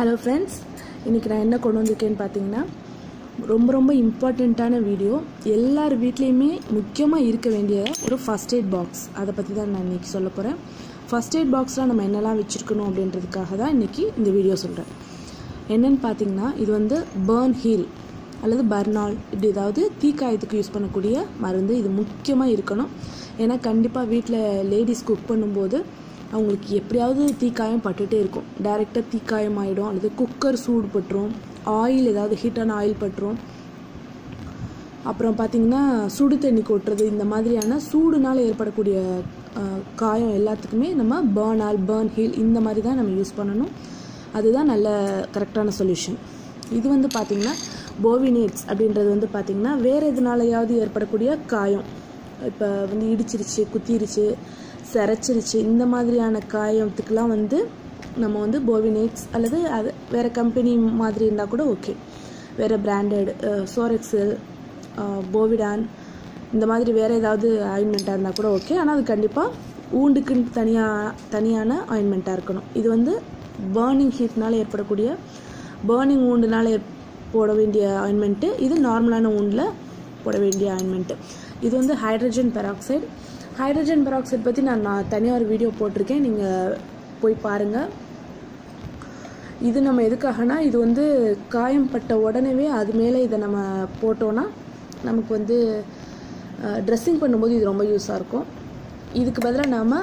Hello friends இன்றைக்கி நான் என்ன கொண்டு வந்திருக்கேன்னு பார்த்தீங்கன்னா ரொம்ப ரொம்ப இம்பார்ட்டண்ட்டான வீடியோ எல்லார் வீட்லேயுமே முக்கியமாக இருக்க வேண்டிய ஒரு ஃபஸ்ட் எய்ட் பாக்ஸ் அதை பற்றி தான் நான் இன்றைக்கி சொல்ல போகிறேன் ஃபஸ்ட் எய்ட் பாக்ஸில் நம்ம என்னெல்லாம் வச்சுருக்கணும் அப்படின்றதுக்காக தான் இன்றைக்கி இந்த வீடியோ சொல்கிறேன் என்னென்னு பார்த்தீங்கன்னா இது வந்து பேர்ன் ஹீல் அல்லது பர்னால் இப்படி ஏதாவது தீக்காயத்துக்கு யூஸ் பண்ணக்கூடிய மருந்து. இது முக்கியமாக இருக்கணும். ஏன்னா கண்டிப்பாக வீட்டில் லேடிஸ் குக் பண்ணும்போது அவங்களுக்கு எப்படியாவது தீக்காயம் பட்டுகிட்டே இருக்கும். டைரெக்டாக தீக்காயம் ஆகிடும் அல்லது குக்கர் சூடு பட்டுரும் ஆயில் ஏதாவது ஹீட்டான ஆயில் பட்டுரும். அப்புறம் பார்த்திங்கன்னா சுடு தண்ணி கொட்டுறது இந்த மாதிரியான சூடுனால் ஏற்படக்கூடிய காயம் எல்லாத்துக்குமே நம்ம பேர்ன் ஆல் பேர்ன் ஹீல் இந்த மாதிரி தான் நம்ம யூஸ் பண்ணணும். அதுதான் நல்ல கரெக்டான சொல்யூஷன் இது வந்து பார்த்திங்கன்னா போவினேட்ஸ் அப்படின்றது வந்து பார்த்திங்கன்னா வேறு எதுனாலையாவது ஏற்படக்கூடிய காயம். இப்போ வந்து இடிச்சிருச்சு குத்திருச்சு சிறச்சிருச்சு இந்த மாதிரியான காயத்துக்கெலாம் வந்து நம்ம வந்து போவினேட்ஸ் அல்லது அது வேறு கம்பெனி மாதிரி இருந்தால் கூட ஓகே வேறு பிராண்டட் சோரெக்ஸல் போவிடான் இந்த மாதிரி வேறு ஏதாவது ஆயின்மெண்ட்டாக இருந்தால் கூட ஓகே ஆனால் அது கண்டிப்பாக ஊண்டுக்குன்னு தனியாக தனியான ஆயின்மெண்ட்டாக இருக்கணும். இது வந்து பேர்னிங் ஹீட்னால் ஏற்படக்கூடிய பேர்னிங் ஊண்டுனால் போட வேண்டிய ஆயின்மெண்ட்டு இது நார்மலான ஊண்டில் போட வேண்டிய ஆயின்மெண்ட்டு இது வந்து ஹைட்ரஜன் பெராக்சைடு ஹைட்ரஜன் பெராக்சைட் பற்றி நான் நான் தனியாக ஒரு வீடியோ போட்டிருக்கேன். நீங்கள் போய் பாருங்கள் இது நம்ம எதுக்காகனா இது வந்து காயம் பட்ட உடனேவே அது மேலே இதை நம்ம போட்டோன்னா நமக்கு வந்து ட்ரெஸ்ஸிங் பண்ணும்போது இது ரொம்ப யூஸாக இருக்கும். இதுக்கு பதிலாக நாம்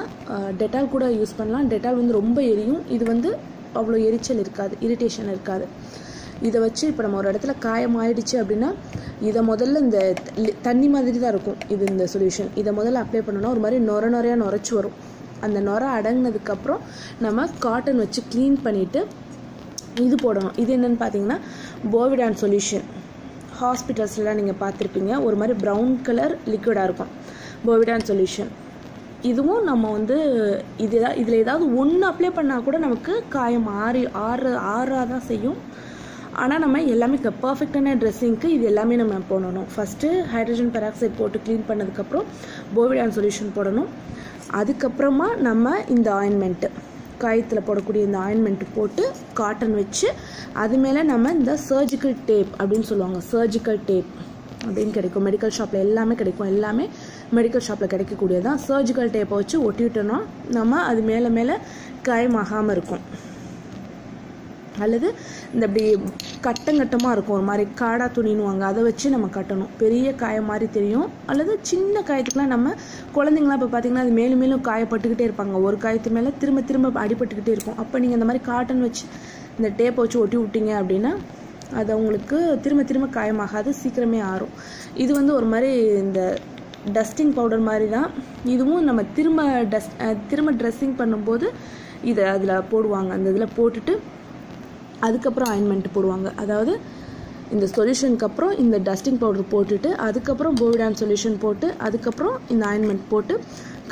டெட்டால் கூட யூஸ் பண்ணலாம். டெட்டால் வந்து ரொம்ப எரியும். இது வந்து அவ்வளோ எரிச்சல் இருக்காது இரிட்டேஷன் இருக்காது. இதை வச்சு இப்போ நம்ம ஒரு இடத்துல காயம் ஆயிடுச்சு அப்படின்னா இதை முதல்ல இந்த தண்ணி மாதிரி தான் இருக்கும். இது இந்த சொல்யூஷன் இதை முதல்ல அப்ளை பண்ணோன்னா ஒரு மாதிரி நொர நொறையாக நுரைச்சி வரும். அந்த நுர அடங்கினதுக்கப்புறம் நம்ம காட்டன் வச்சு க்ளீன் பண்ணிவிட்டு இது போடணும். இது என்னன்னு பார்த்தீங்கன்னா போவிடான் சொல்யூஷன் ஹாஸ்பிட்டல்ஸ்லாம் நீங்கள் பார்த்துருப்பீங்க. ஒரு மாதிரி ப்ரௌன் கலர் லிக்விடாக இருக்கும். போவிடான் சொல்யூஷன் இதுவும் நம்ம வந்து இது இதில் ஏதாவது ஒன்று அப்ளை பண்ணால் கூட நமக்கு காயம் ஆறி ஆறு ஆறாக தான் செய்யும். ஆனால் நம்ம எல்லாமே பர்ஃபெக்டான ட்ரெஸ்ஸிங்க்கு இது எல்லாமே நம்ம போடணும். ஃபஸ்ட்டு ஹைட்ரஜன் பெராக்சைட் போட்டு க்ளீன் பண்ணதுக்கப்புறம் போவிடான் சொல்யூஷன் போடணும். அதுக்கப்புறமா நம்ம இந்த ஆயின்மெண்ட்டு காயத்தில் போடக்கூடிய இந்த ஆயின்மெண்ட் போட்டு காட்டன் வச்சு அது மேலே நம்ம இந்த சர்ஜிக்கல் டேப் அப்படின்னு சொல்லுவாங்க. சர்ஜிக்கல் டேப் அப்படின்னு கிடைக்கும். மெடிக்கல் ஷாப்பில் எல்லாமே கிடைக்கும். எல்லாமே மெடிக்கல் ஷாப்பில் கிடைக்கக்கூடியதான் சர்ஜிக்கல் டேப்பை வச்சு ஒட்டிவிட்டோன்னா நம்ம அது மேலே மேலே காயமாகாமல் இருக்கும். அல்லது இந்த இப்படி கட்டங்கட்டமாக இருக்கும். ஒரு மாதிரி காடா துணின்னுவாங்க அதை வச்சு நம்ம கட்டணும். பெரிய காயம் மாதிரி தெரியும். அல்லது சின்ன காயத்துக்குலாம் நம்ம குழந்தைங்களாம் இப்போ பார்த்தீங்கன்னா அது மேலும் மேலும் காயப்பட்டுக்கிட்டே இருப்பாங்க. ஒரு காயத்து மேலே திரும்ப திரும்ப அடிபட்டுக்கிட்டே இருக்கும். அப்போ நீங்கள் இந்த மாதிரி காட்டன் வச்சு இந்த டேப்பை வச்சு ஒட்டி விட்டீங்க அப்படின்னா அது அவங்களுக்கு திரும்ப திரும்ப காயமாகாது சீக்கிரமே ஆறும். இது வந்து ஒரு மாதிரி இந்த டஸ்டிங் பவுடர் மாதிரி தான் இதுவும் நம்ம திரும்ப டஸ்ட் திரும்ப ட்ரெஸ்ஸிங் பண்ணும்போது இதை அதில் போடுவாங்க. அந்த இதில் போட்டுட்டு அதுக்கப்புறம் ஆயின்மெண்ட் போடுவாங்க. அதாவது இந்த சொல்யூஷனுக்கு அப்புறம் இந்த டஸ்டிங் பவுடர் போட்டுட்டு அதுக்கப்புறம் போவிடான் சொல்யூஷன் போட்டு அதுக்கப்புறம் இந்த ஆயின்மெண்ட் போட்டு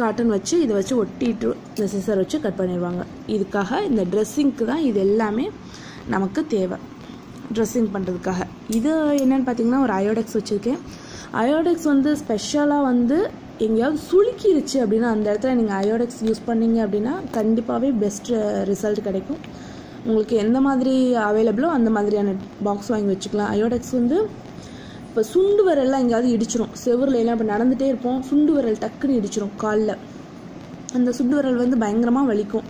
காட்டன் வச்சு இதை வச்சு ஒட்டிட்டு இந்த சிசர் வச்சு கட் பண்ணிடுவாங்க. இதுக்காக இந்த ட்ரெஸ்ஸிங்க்கு தான் இது எல்லாமே நமக்கு தேவை. ட்ரெஸ்ஸிங் பண்ணுறதுக்காக இது என்னென்னு பார்த்தீங்கன்னா ஒரு அயோடெக்ஸ் வச்சுருக்கேன். அயோடெக்ஸ் வந்து ஸ்பெஷலாக வந்து எங்கேயாவது சுளுக்கிருச்சு அப்படின்னா அந்த இடத்துல நீங்கள் அயோடெக்ஸ் யூஸ் பண்ணீங்க அப்படின்னா கண்டிப்பாகவே பெஸ்ட் ரிசல்ட் கிடைக்கும். உங்களுக்கு எந்த மாதிரி அவைலபிளோ அந்த மாதிரியான பாக்ஸ் வாங்கி வச்சுக்கலாம். அயோடெக்ஸ் வந்து இப்போ சுண்டு விரல்லாம் எங்கேயாவது இடிச்சிரும். செவுரில் எல்லாம் இப்போ நடந்துகிட்டே இருப்போம். சுண்டு விரல் டக்குன்னு இடிச்சிரும் காலில். அந்த சுண்டு விரல் வந்து பயங்கரமாக வலிக்கும்.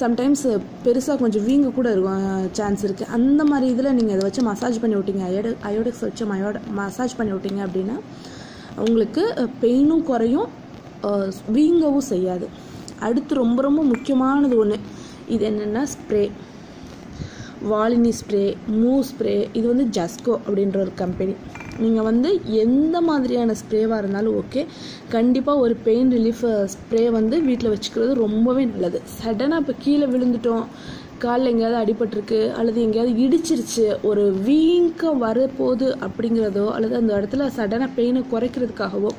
சம்டைம்ஸ் பெருசாக கொஞ்சம் வீங்க கூட இருக்கும் சான்ஸ் இருக்குது அந்த மாதிரி இதில் நீங்கள் இதை வச்சு மசாஜ் பண்ணி விட்டீங்க. அயோட அயோடெக்ஸ் வச்சு மயோட மசாஜ் பண்ணி விட்டீங்க அப்படின்னா உங்களுக்கு பெயினும் குறையும் வீங்கவும் செய்யாது. அடுத்து ரொம்ப ரொம்ப முக்கியமானது ஒன்று இது என்னென்னா ஸ்ப்ரே வாலினி ஸ்ப்ரே மூ ஸ்ப்ரே இது வந்து ஜஸ்கோ அப்படின்ற ஒரு கம்பெனி நீங்கள் வந்து எந்த மாதிரியான ஸ்ப்ரேவாக இருந்தாலும் ஓகே கண்டிப்பாக ஒரு பெயின் ரிலீஃப் ஸ்ப்ரே வந்து வீட்டில் வச்சுக்கிறது ரொம்பவே நல்லது. சடனாக இப்போ கீழே விழுந்துட்டோம். காலில் எங்கேயாவது அடிபட்டிருக்கு அல்லது எங்கேயாவது இடிச்சிருச்சு ஒரு வீங்க வரப்போகுது அப்படிங்கிறதோ அல்லது அந்த இடத்துல சடனாக பெயினை குறைக்கிறதுக்காகவோ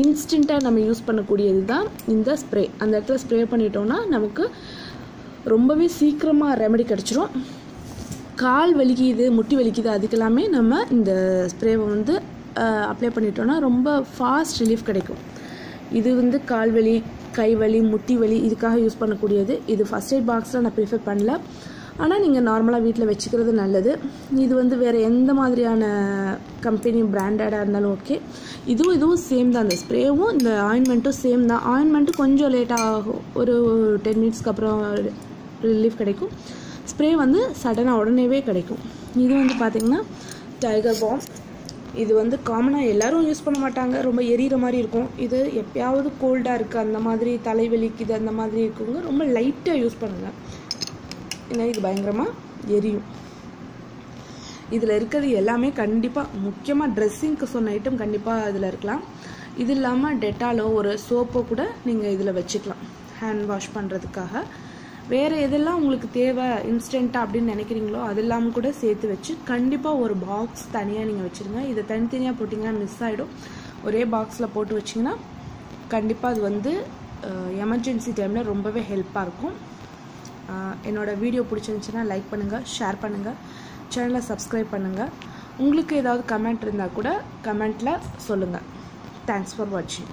இன்ஸ்டண்ட்டாக நம்ம யூஸ் பண்ணக்கூடியது தான் இந்த ஸ்ப்ரே அந்த இடத்துல ஸ்ப்ரே பண்ணிட்டோம்னா நமக்கு ரொம்பவே சீக்கிரமாக ரெமெடி கிடச்சிரும். கால் வலிக்குது முட்டி வலிக்குது அதுக்கெல்லாமே நம்ம இந்த ஸ்ப்ரேவை வந்து அப்ளை பண்ணிட்டோன்னா ரொம்ப ஃபாஸ்ட் ரிலீஃப் கிடைக்கும். இது வந்து கால் வலி கை வலி முட்டி வலி இதுக்காக யூஸ் பண்ணக்கூடியது. இது ஃபஸ்ட் எய்ட் பாக்ஸில் நான் ப்ரிஃபர் பண்ணல. ஆனால் நீங்கள் நார்மலாக வீட்டில் வச்சுக்கிறது நல்லது. இது வந்து வேறு எந்த மாதிரியான கம்பெனி பிராண்டடாக இருந்தாலும் ஓகே இதுவும் இதுவும் சேம் தான். அந்த ஸ்ப்ரேவும் இந்த ஆயின்மெண்ட்டும் சேம் தான். ஆயின்மெண்ட்டு கொஞ்சம் லேட்டாக ஆகும். ஒரு டென் மினிட்ஸ்க்கு அப்புறம் ரிலீஃப் கிடைக்கும். ஸ்ப்ரே வந்து சடனாக உடனேவே கிடைக்கும். இது வந்து பார்த்திங்கன்னா டைகர் பாம் இது வந்து காமனாக எல்லோரும் யூஸ் பண்ண மாட்டாங்க. ரொம்ப எரியிற மாதிரி இருக்கும். இது எப்பயாவது கோல்டாக இருக்குது அந்த மாதிரி தலைவலிக்குது அந்த மாதிரி இருக்குங்க. ரொம்ப லைட்டாக யூஸ் பண்ணுங்கள் ஏன்னா இது பயங்கரமாக எரியும். இதில் இருக்கிறது எல்லாமே கண்டிப்பாக முக்கியமாக ட்ரெஸ்ஸிங்க்கு சொன்ன ஐட்டம் கண்டிப்பாக இதில் இருக்கலாம். இது இல்லாமல் டெட்டாலோ ஒரு சோப்போ கூட நீங்கள் இதில் வச்சுக்கலாம். ஹேண்ட் வாஷ் பண்ணுறதுக்காக வேறு எதெல்லாம் உங்களுக்கு தேவை இன்ஸ்டண்ட்டாக அப்படின்னு நினைக்கிறீங்களோ அது இல்லாமல் கூட சேர்த்து வச்சு கண்டிப்பாக ஒரு பாக்ஸ் தனியாக நீங்கள் வச்சுருங்க. இதை தனித்தனியாக போட்டிங்கன்னா மிஸ் ஆகிடும் ஒரே பாக்ஸில் போட்டு வச்சிங்கன்னா கண்டிப்பாக அது வந்து எமர்ஜென்சி டைமில் ரொம்பவே ஹெல்ப்பாக இருக்கும். என்னோடய வீடியோ பிடிச்சிருந்துச்சுன்னா லைக் பண்ணுங்கள் ஷேர் பண்ணுங்கள் சேனலை சப்ஸ்கிரைப் பண்ணுங்கள் உங்களுக்கு ஏதாவது கமெண்ட் இருந்தால் கூட கமெண்ட்டில் சொல்லுங்கள் தேங்க்ஸ் ஃபார் வாட்சிங்